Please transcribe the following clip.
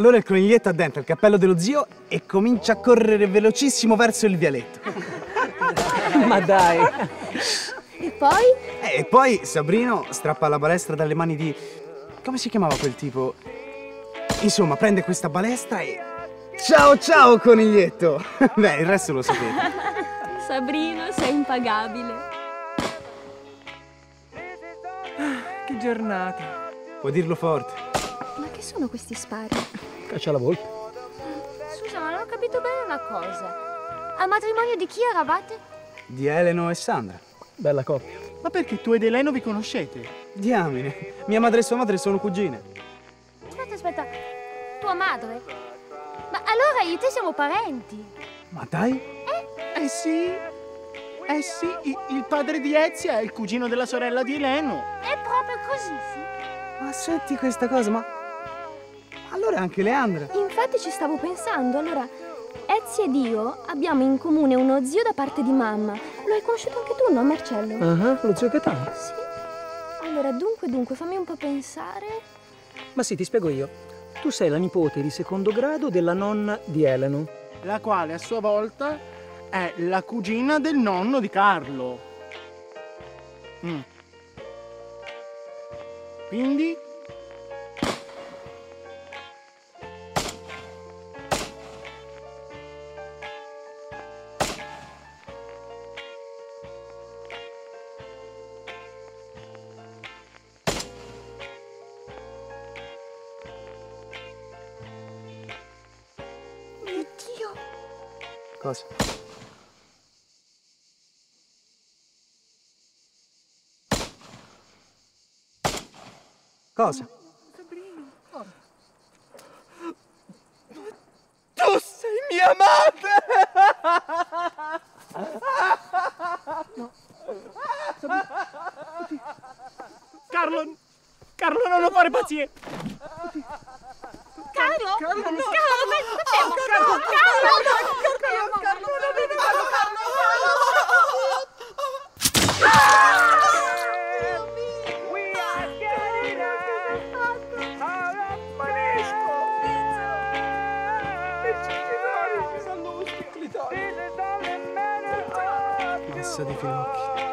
Allora il coniglietto addenta il cappello dello zio e comincia a correre velocissimo verso il vialetto. Ma dai! E poi? Eh, E poi Sabrino strappa la balestra dalle mani di... come si chiamava quel tipo? Insomma, prende questa balestra e... Ciao ciao coniglietto! Beh, il resto lo sapete. Sabrino, sei impagabile. Che giornata! Puoi dirlo forte. Ma che sono questi spari? Caccia la volpe. Scusa, ma non ho capito bene una cosa. Al matrimonio di chi eravate? Di Eleno e Sandra. Bella coppia. Ma perché tu ed Eleno vi conoscete? Diamine, mia madre e sua madre sono cugine. Aspetta, aspetta. Tua madre? Ma allora io e te siamo parenti. Ma dai, Eh sì. Eh sì, il padre di Ezia è il cugino della sorella di Eleno. È proprio così, sì. ma senti questa cosa, ma... Allora anche Leandra. Infatti ci stavo pensando, allora Ezio ed io abbiamo in comune uno zio da parte di mamma. Lo hai conosciuto anche tu, no Marcello? Ah, lo zio Gaetano. Sì. Allora, dunque, dunque, fammi un po' pensare. Ma sì, ti spiego io. Tu sei la nipote di secondo grado della nonna di Eleno. la quale a sua volta è la cugina del nonno di Carlo. Mm. Quindi Cosa? Cosa? tu sei mia madre! Carlo, Carlo non lo fare pazzie. Carlo? Carlo, no. Carlo, ma facciamo? Carlo, Carlo, Hasta you look."